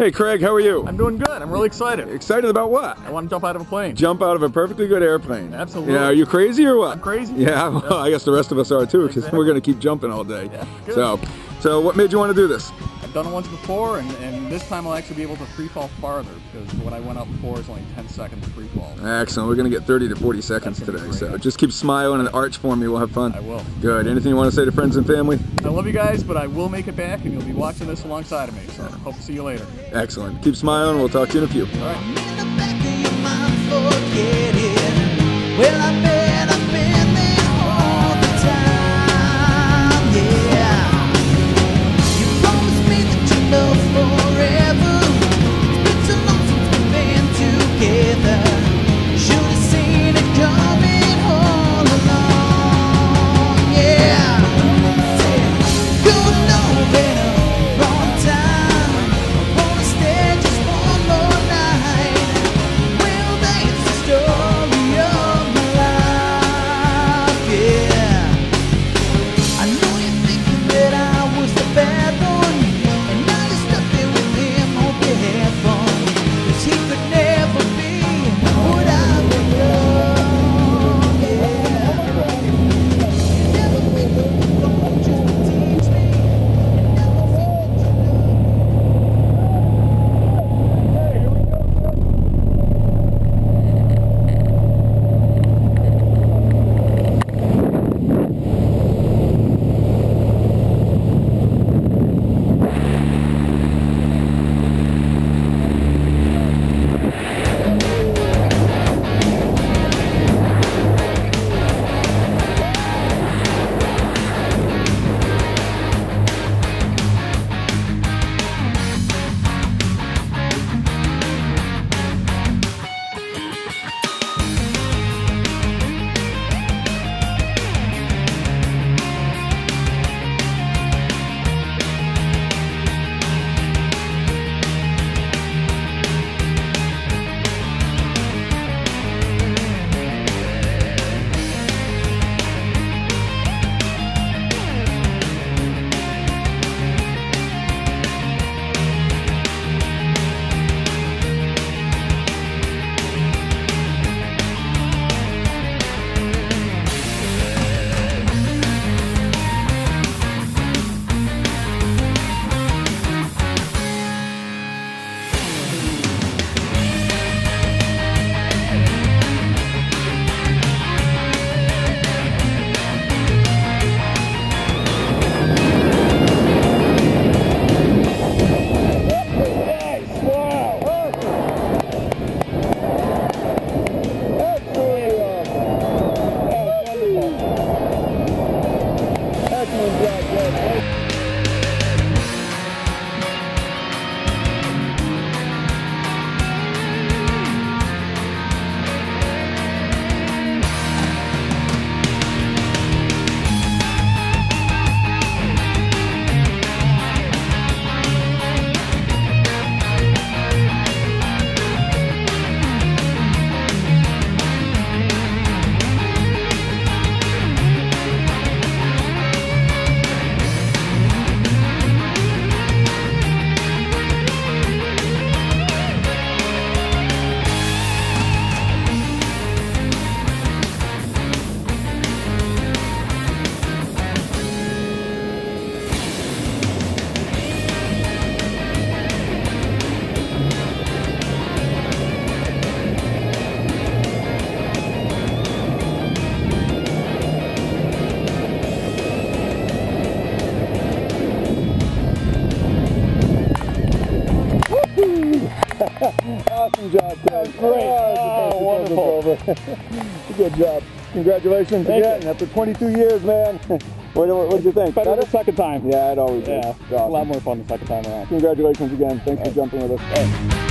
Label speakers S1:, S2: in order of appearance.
S1: Hey Craig, how are you?
S2: I'm doing good. I'm really excited.
S1: Excited about what?
S2: I want to jump out of a plane.
S1: Jump out of a perfectly good airplane.
S2: Absolutely.
S1: Yeah, are you crazy or what?
S2: I'm crazy.
S1: Yeah, well, I guess the rest of us are too, because
S2: Exactly.
S1: we're going to keep jumping all day.
S2: Yeah, good.
S1: so, so what made you want to do this?
S2: I've done it once before, and, and this time I'll actually be able to free fall farther because what I went out before, is only 10 seconds free fall.
S1: Excellent. We're going to get 30 to 40 seconds
S2: That's
S1: today. So just keep smiling and arch for me. We'll have fun.
S2: I will.
S1: Good. Anything you want to say to friends and family?
S2: I love you guys, but I will make it back, and you'll be watching this alongside of me. So hope to see you later.
S1: Excellent. Keep smiling. We'll talk to you in a few.
S2: All right.
S3: In
S1: Awesome job, Craig. Great. Oh, wonderful. Good job. Congratulations
S2: Thank
S1: again. After 22 years, man. what did you think?
S2: Better the second time.
S1: Yeah, it always
S2: Yeah,
S1: is.
S2: a lot more fun the second time around.
S1: Congratulations again. Thanks for jumping with us.